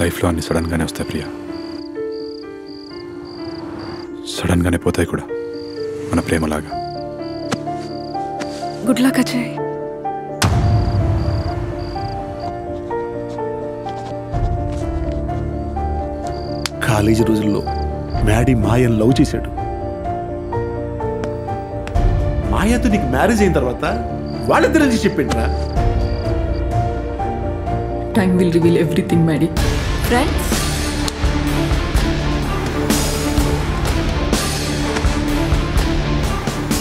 లైఫ్లో అన్ని సడన్గానే వస్తాయి ప్రియా. సడన్గానే పోతాయి కూడా మన ప్రేమలాగా. Good luck Ajay. కాలేజీ రోజుల్లో మ్యాడీ మాయన్ లవ్ చేశాడు. మాయతో నీకు మ్యారేజ్ అయిన తర్వాత వాళ్ళిద్దరు నుంచి చెప్పిండ్రా? Time will reveal everything Maddy friends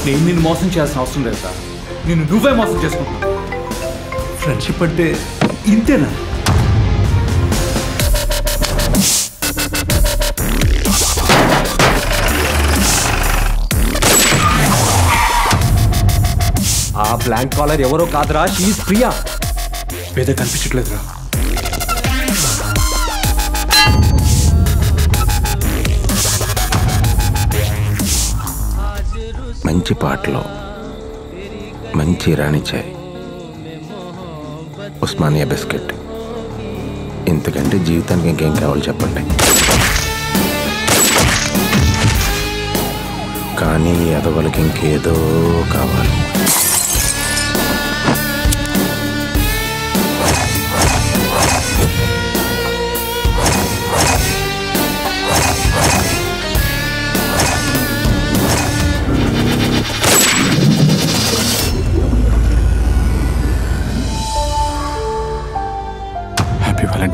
నేను నిన్ను మోసం చేయాల్సిన అవసరం లేదు సార్. నేను నువ్వే మోసం చేసుకుంటున్నావు. ఫ్రెండ్షిప్ అంటే ఇంతేనా? ఆ బ్లాంక్ కాలర్ ఎవరో కాదురా షీఈ్ ప్రియా పేద కనిపించట్లేదురా. మంచి పాటలో మంచి రాణి చాయ్ ఉస్మానియా బిస్కెట్. ఇంతకంటే జీవితానికి ఇంకేం కావాలి చెప్పండి. కానీ అదవలకి ఇంకేదో కావాలి.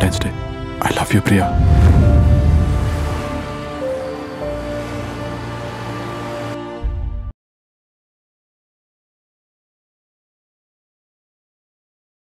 Valentine's I love you, Priya.